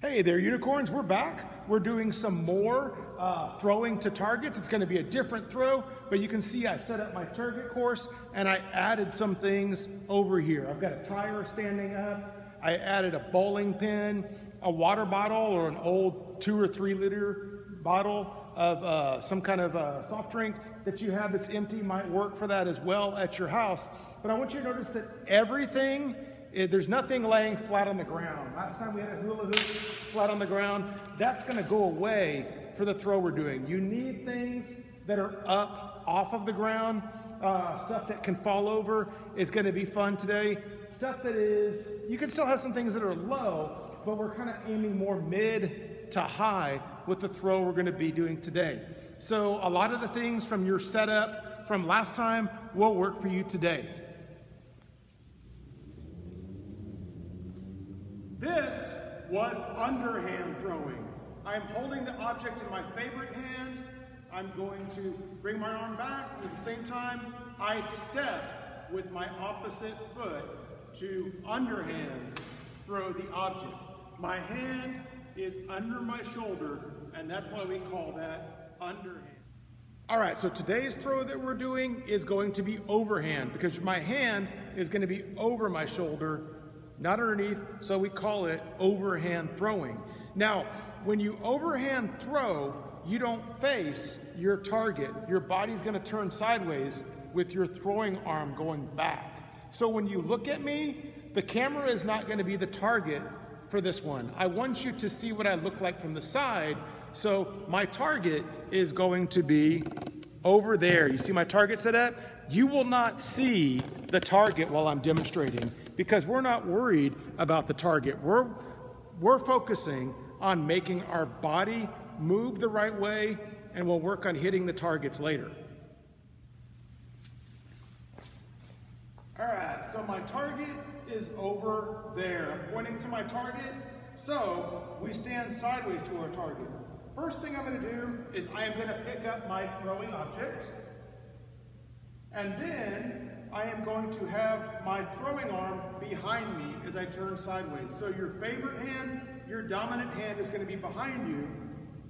Hey there, unicorns, we're back. We're doing some more uh, throwing to targets. It's going to be a different throw, but you can see I set up my target course and I added some things over here. I've got a tire standing up, I added a bowling pin, a water bottle or an old two or three liter bottle of uh, some kind of uh, soft drink that you have that's empty might work for that as well at your house. But I want you to notice that everything it, there's nothing laying flat on the ground. Last time we had a hula hoop flat on the ground. That's going to go away for the throw we're doing. You need things that are up off of the ground. Uh, stuff that can fall over is going to be fun today. Stuff that is, you can still have some things that are low, but we're kind of aiming more mid to high with the throw we're going to be doing today. So a lot of the things from your setup from last time will work for you today. This was underhand throwing. I'm holding the object in my favorite hand. I'm going to bring my arm back. At the same time, I step with my opposite foot to underhand throw the object. My hand is under my shoulder, and that's why we call that underhand. All right, so today's throw that we're doing is going to be overhand because my hand is going to be over my shoulder not underneath, so we call it overhand throwing. Now, when you overhand throw, you don't face your target. Your body's gonna turn sideways with your throwing arm going back. So when you look at me, the camera is not gonna be the target for this one. I want you to see what I look like from the side. So my target is going to be over there. You see my target set up? You will not see the target while I'm demonstrating because we're not worried about the target. We're, we're focusing on making our body move the right way and we'll work on hitting the targets later. All right, so my target is over there. I'm pointing to my target, so we stand sideways to our target. First thing I'm gonna do is I am gonna pick up my throwing object, and then I am going to have my throwing arm behind me as I turn sideways. So your favorite hand, your dominant hand is going to be behind you.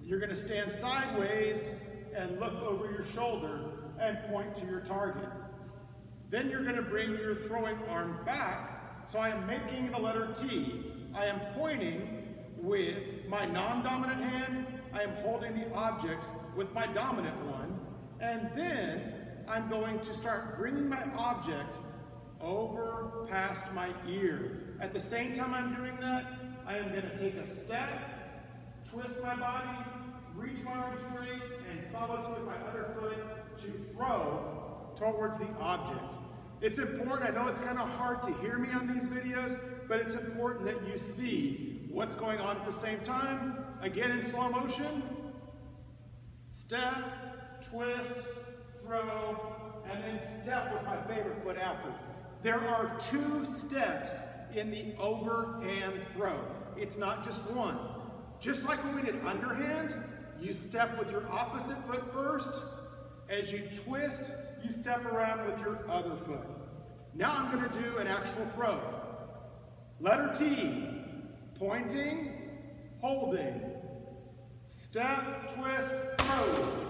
You're going to stand sideways and look over your shoulder and point to your target. Then you're going to bring your throwing arm back. So I am making the letter T. I am pointing with my non-dominant hand. I am holding the object with my dominant one. And then I'm going to start bringing my object over past my ear. At the same time I'm doing that, I am going to take a step, twist my body, reach my arm straight, and follow through with my other foot to throw towards the object. It's important, I know it's kind of hard to hear me on these videos, but it's important that you see what's going on at the same time. Again in slow motion, step, twist, throw, and then step with my favorite foot after. There are two steps in the overhand throw. It's not just one. Just like when we did underhand, you step with your opposite foot first. As you twist, you step around with your other foot. Now I'm going to do an actual throw. Letter T, pointing, holding, step, twist, throw.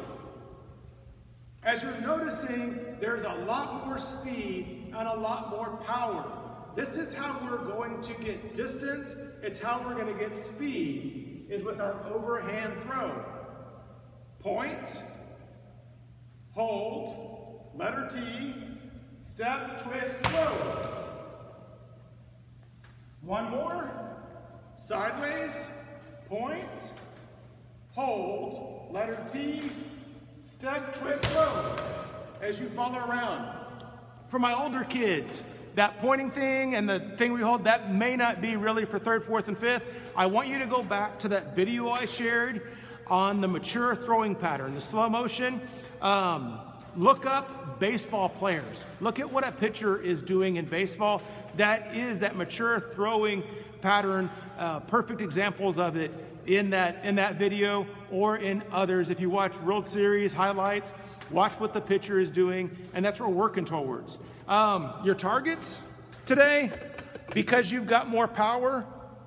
As you're noticing, there's a lot more speed and a lot more power. This is how we're going to get distance. It's how we're going to get speed, is with our overhand throw. Point, hold, letter T, step, twist, throw. One more, sideways, point, hold, letter T, Step, twist, throw as you follow around. For my older kids, that pointing thing and the thing we hold, that may not be really for third, fourth, and fifth. I want you to go back to that video I shared on the mature throwing pattern, the slow motion. Um, look up baseball players. Look at what a pitcher is doing in baseball. That is that mature throwing pattern. Uh, perfect examples of it in that, in that video or in others. If you watch World Series highlights, watch what the pitcher is doing, and that's what we're working towards. Um, your targets today, because you've got more power,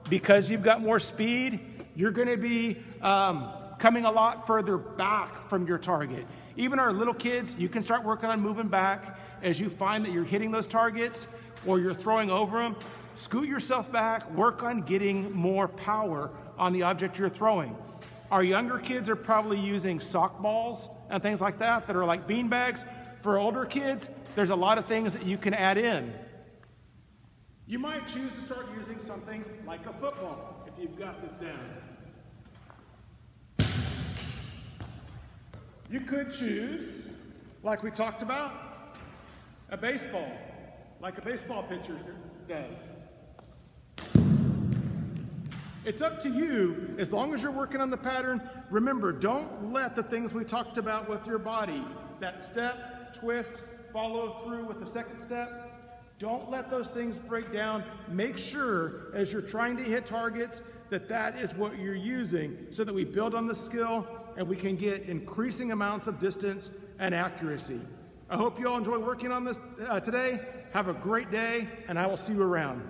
because you've got more speed, you're going to be um, coming a lot further back from your target. Even our little kids, you can start working on moving back as you find that you're hitting those targets or you're throwing over them. Scoot yourself back, work on getting more power on the object you're throwing. Our younger kids are probably using sock balls and things like that that are like bean bags. For older kids, there's a lot of things that you can add in. You might choose to start using something like a football if you've got this down. You could choose, like we talked about, a baseball, like a baseball pitcher does. It's up to you, as long as you're working on the pattern. Remember, don't let the things we talked about with your body, that step, twist, follow through with the second step, don't let those things break down. Make sure, as you're trying to hit targets, that that is what you're using so that we build on the skill and we can get increasing amounts of distance and accuracy. I hope you all enjoy working on this uh, today. Have a great day, and I will see you around.